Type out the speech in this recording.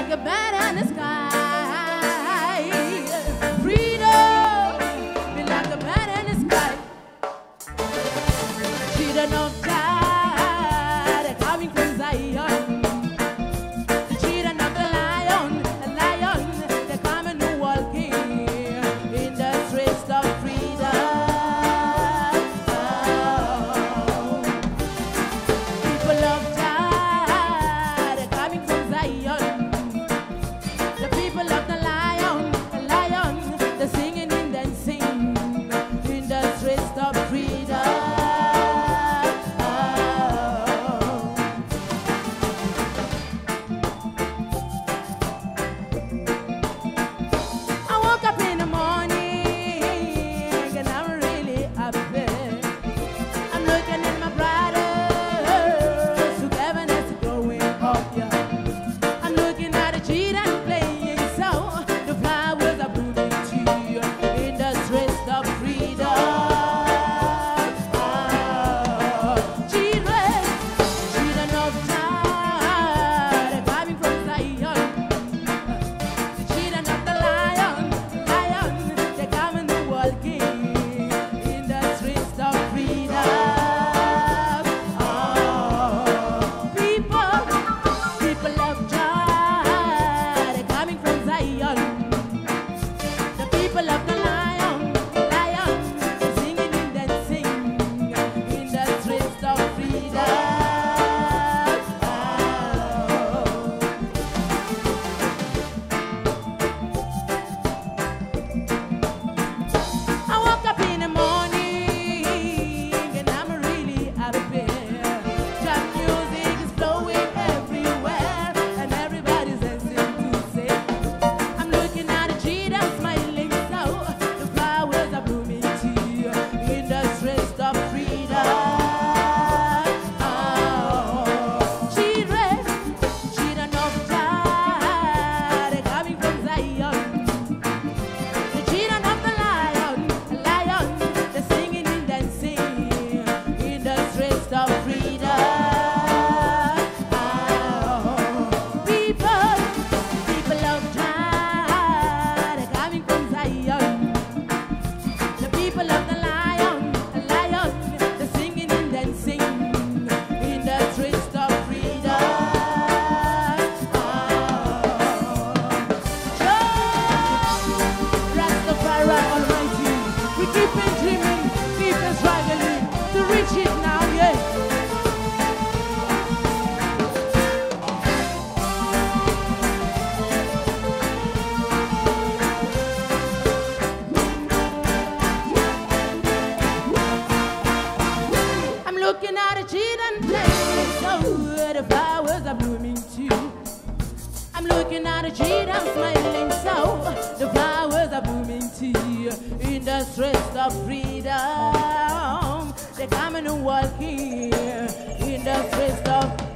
like a bat in the sky. smiling soul, the flowers are blooming too in the stress of freedom. They come and walk here in the stress of